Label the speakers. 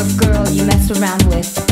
Speaker 1: of girl you mess around with.